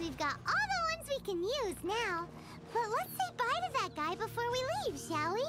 we've got all the ones we can use now. But let's say bye to that guy before we leave, shall we?